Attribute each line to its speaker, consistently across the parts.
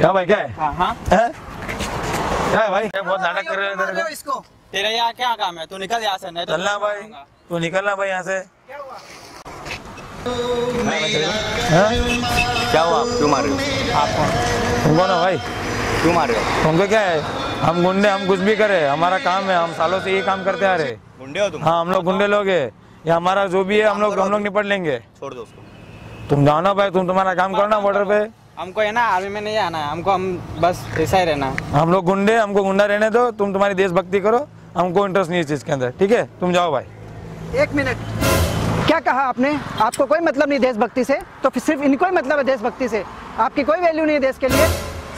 Speaker 1: क्या भाई क्या है?
Speaker 2: हाँ।
Speaker 1: क्या भाई? बहुत नाटक कर रहे हो
Speaker 2: इसको। तेरे यहाँ क्या काम है? तू निकल यहाँ से नहीं तो
Speaker 1: चलना भाई। तू निकलना भाई यहाँ से।
Speaker 3: क्या हुआ? क्यों मार रहे हो?
Speaker 1: आप कौन? भाई?
Speaker 3: क्यों मार रहे हो?
Speaker 1: तुमको क्या है? हम गुंडे हम कुछ भी करे। हमारा काम है हम सालों से ये काम करते आ रहे।
Speaker 3: गुंडे हो तुम?
Speaker 1: हाँ हम लोग गुंडे लोग है। ये हमारा जो भी है हम लोग हम लोग निपट लेंगे।
Speaker 3: छोड़ दो उसको।
Speaker 1: तुम जाओ ना भाई तुम तुम्हारा काम करो ना बॉर्डर पे।
Speaker 2: हमको है ना आर्मी में नहीं आना है। हमको हम बस ऐसा ही रहना है।
Speaker 1: हम लोग गुंडे हमको गुंडा रहने दो। तुम तुम्हारी देशभक्ति करो। हमको इंटरेस्ट नहीं है इस चीज़ के अंदर ठीक है? तुम जाओ भाई।
Speaker 4: एक मिनट। क्या कहा आपने? आपको कोई मतलब नहीं देशभक्ति से? तो फिर सिर्फ़ इनको ही मतलब है देशभक्ति से। आपकी कोई वैल्यू नहीं है देश के लिए।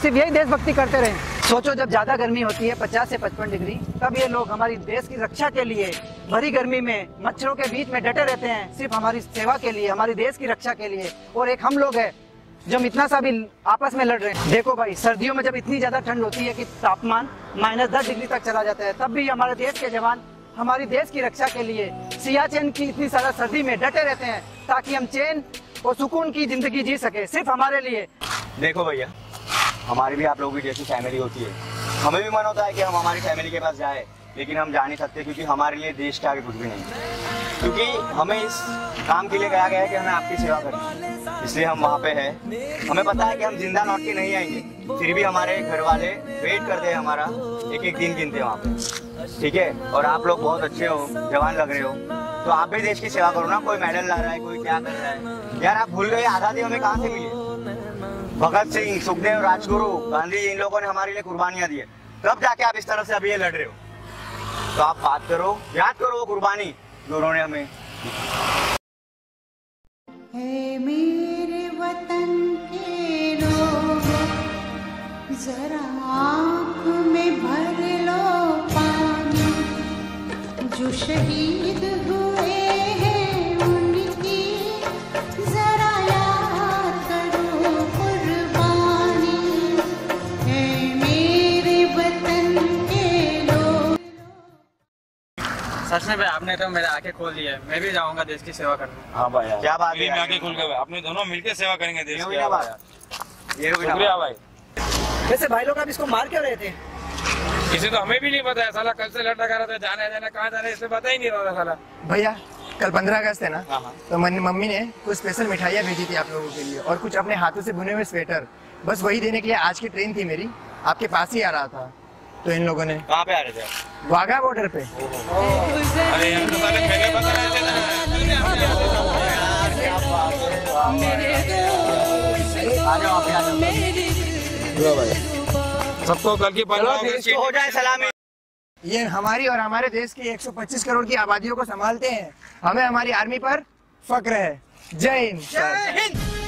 Speaker 4: सिर्फ़ यही देशभक्ति करते रहे। सोचो जब ज़्यादा गर्मी होती है 50 से 55 डिग्री तब ये लोग हमारी देश की रक्षा के लिए भरी गर्मी में मच्छरों के बीच में डटे रहते हैं सिर्फ़ हमारी सेवा के लिए, हमारी देश की रक्षा के लिए। और एक हम लोग है जो हम इतना सा भी आपस में लड़ रहे हैं। देखो भाई, सर्दियों में जब इतनी ज़्यादा ठंड होती है कि तापमान माइनस दस डिग्री तक चला जाता है, तब भी हमारे देश के जवान हमारी देश की रक्षा के लिए सियाचेन की इतनी सारा सर्दी में डटे रहते हैं ताकि हम चैन और सुकून की ज़िंदगी जी सके, सिर्फ़ हमारे लिए।
Speaker 3: देखो भैया, हमारी भी आप लोगों की जैसी फैमिली होती है। हमें भी मन होता है कि हम हमारी फैमिली के पास जाए। लेकिन हम जा नहीं सकते क्योंकि हमारे लिए देश के आगे कुछ भी नहीं क्योंकि हमें इस काम के लिए कहा गया है कि हमें आपकी सेवा करनी इसलिए हम वहाँ पे हैं। हमें पता है कि हम ज़िंदा लौट के नहीं आएँगे। फिर भी हमारे घर वाले वेट करते हैं हमारा। एक एक दिन गिनते वहाँ पे। ठीक है? और आप लोग बहुत अच्छे हो, जवान लग रहे हो। तो आप भी देश की सेवा करो ना। कोई मेडल ला रहा है, कोई क्या कर रहा है। यार, आप भूल गए, आज़ादी हमें कहाँ से मिली? भगत सिंह, सुखदेव, राजगुरु, गांधी, इन लोगों ने हमारे लिए कुर्बानियाँ दी है। तब जाके आप इस तरह से अभी ये लड़ रहे हो? तो आप बात करो, याद करो वो कुर्बानी जो उन्होंने हमें
Speaker 5: मेरे वतन के लोग, जरा में भर लो पानी। जो शहीद
Speaker 2: सच में भाई आपने तो मेरे आँखें खोल दी है। मैं भी जाऊँगा देश की सेवा करने।
Speaker 1: हाँ भाई
Speaker 3: क्या बात है?
Speaker 1: आँखें खुल गए अपने दोनों मिलकर सेवा करेंगे देश की।
Speaker 3: हुई ना बात ये
Speaker 1: शुक्रिया भाई।
Speaker 4: वैसे भाई लोग आप इसको मार क्यों रहे थे?
Speaker 1: इसे तो हमें भी नहीं पता है साला कल से लड़ना कर रहा था जाना है जाना कहाँ जाना है इसे पता ही नहीं रहा साला।
Speaker 6: भैया कल पंद्रह अगस्त है ना?
Speaker 3: हाँ, हाँ।
Speaker 6: तो मम्मी ने कुछ स्पेशल मिठाइयाँ भेजी थी आप लोगों के लिए और कुछ अपने हाथों से बुने हुए स्वेटर बस वही देने के लिए आज की ट्रेन थी मेरी। आपके पास ही आ रहा था। तो इन लोगों ने।
Speaker 3: कहाँ पे आ रहे थे?
Speaker 6: वाघा बॉर्डर पे।
Speaker 1: अरे तो पहले रहे थे सबको कल
Speaker 3: को हो जाए सलामी।
Speaker 6: ये हमारी और हमारे देश की 125 करोड़ की आबादियों को संभालते हैं। हमें हमारी आर्मी पर फक्र है। जय हिंद।
Speaker 4: जय हिंद।